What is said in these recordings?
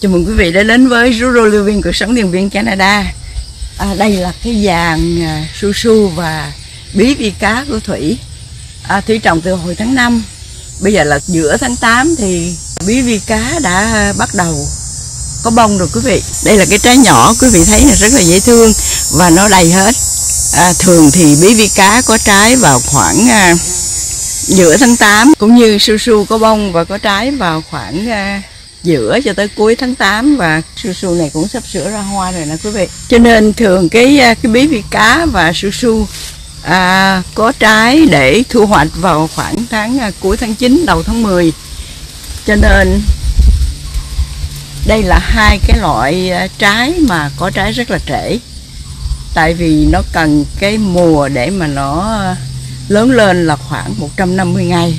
Chào mừng quý vị đã đến với Ruro Lưu Viên Cuộc Sống Điền Viên Canada. À, Đây là cái dàn à, su su và bí vi cá của Thủy. À, Thủy trồng từ hồi tháng 5 Bây giờ là giữa tháng 8 thì bí vi cá đã bắt đầu có bông rồi quý vị. Đây là cái trái nhỏ quý vị thấy là rất là dễ thương và nó đầy hết. À, Thường thì bí vi cá có trái vào khoảng à, giữa tháng 8 Cũng như su su có bông và có trái vào khoảng à, giữa cho tới cuối tháng 8 và su su này cũng sắp sửa ra hoa rồi nè quý vị. Cho nên thường cái à, cái bí vi cá và su su à, có trái để thu hoạch vào khoảng tháng à, cuối tháng 9 đầu tháng 10 cho nên đây là hai cái loại à, trái mà có trái rất là trễ. Tại vì nó cần cái mùa để mà nó lớn lên là khoảng 150 ngày.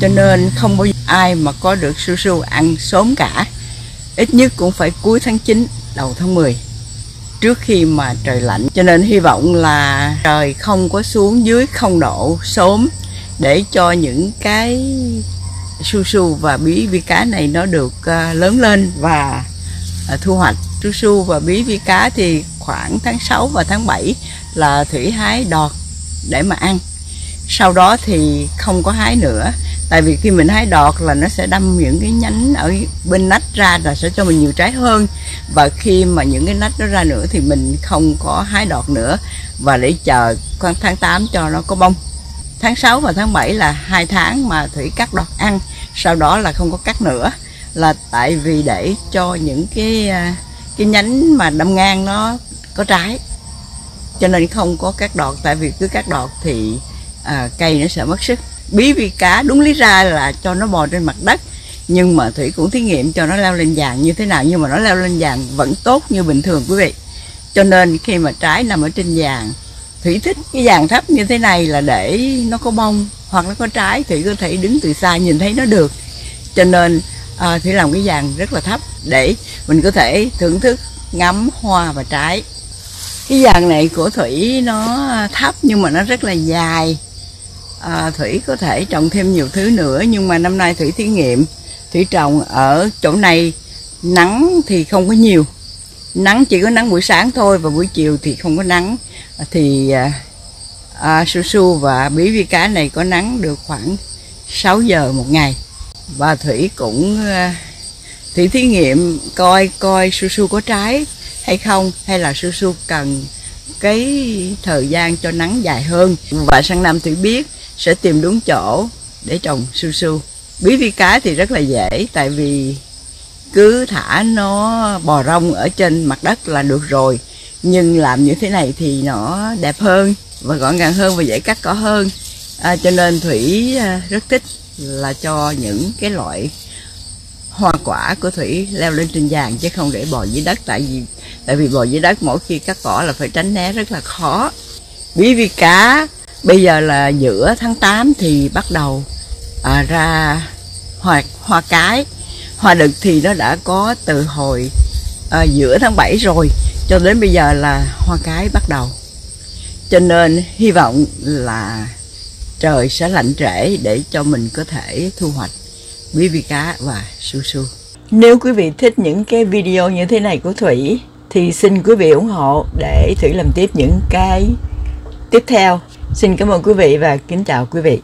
Cho nên không bao giờ ai mà có được su su ăn sớm cả. Ít nhất cũng phải cuối tháng 9 đầu tháng 10 trước khi mà trời lạnh. Cho nên hy vọng là trời không có xuống dưới không độ sớm để cho những cái su su và bí vi cá này nó được à, lớn lên và à, thu hoạch. Su su và bí vi cá thì khoảng tháng 6 và tháng 7 là thủy hái đọt để mà ăn. Sau đó thì không có hái nữa tại vì khi mình hái đọt là nó sẽ đâm những cái nhánh ở bên nách ra là sẽ cho mình nhiều trái hơn. Và khi mà những cái nách nó ra nữa thì mình không có hái đọt nữa. Và để chờ khoảng tháng 8 cho nó có bông. Tháng 6 và tháng 7 là hai tháng mà thủy cắt đọt ăn. Sau đó là không có cắt nữa. Là tại vì để cho những cái à, cái nhánh mà đâm ngang nó có trái. Cho nên không có cắt đọt. Tại vì cứ cắt đọt thì à, cây nó sẽ mất sức bí vi cá đúng lý ra là cho nó bò trên mặt đất. Nhưng mà thủy cũng thí nghiệm cho nó leo lên vàng như thế nào. Nhưng mà nó leo lên vàng vẫn tốt như bình thường quý vị. Cho nên khi mà trái nằm ở trên vàng thủy thích cái vàng thấp như thế này là để nó có bông hoặc nó có trái. Thủy có thể đứng từ xa nhìn thấy nó được. Cho nên à, thủy làm cái vàng rất là thấp để mình có thể thưởng thức ngắm hoa và trái. Cái vàng này của thủy nó thấp nhưng mà nó rất là dài à, thủy có thể trồng thêm nhiều thứ nữa nhưng mà năm nay thủy thí nghiệm. Thủy trồng ở chỗ này nắng thì không có nhiều. Nắng chỉ có nắng buổi sáng thôi và buổi chiều thì không có nắng. Thì à, à, su su và bí vi cá này có nắng được khoảng 6 giờ một ngày. Và thủy cũng à, thủy thí nghiệm coi coi su su có trái hay không hay là su su cần cái thời gian cho nắng dài hơn. Và sang năm thủy biết sẽ tìm đúng chỗ để trồng su su. Bí vi cá thì rất là dễ tại vì cứ thả nó bò rong ở trên mặt đất là được rồi. Nhưng làm như thế này thì nó đẹp hơn và gọn gàng hơn và dễ cắt cỏ hơn. À, cho nên thủy à, rất thích là cho những cái loại hoa quả của thủy leo lên trên vàng chứ không để bò dưới đất. Tại vì tại vì bò dưới đất mỗi khi cắt cỏ là phải tránh né rất là khó. Bí vi cá bây giờ là giữa tháng 8 thì bắt đầu à, ra hoa hoa cái. Hoa đực thì nó đã có từ hồi à, giữa tháng 7 rồi cho đến bây giờ là hoa cái bắt đầu. Cho nên hy vọng là trời sẽ lạnh trễ để cho mình có thể thu hoạch bí vi cá và su su. Nếu quý vị thích những cái video như thế này của Thủy thì xin quý vị ủng hộ để Thủy làm tiếp những cái tiếp theo. Xin cảm ơn quý vị và kính chào quý vị.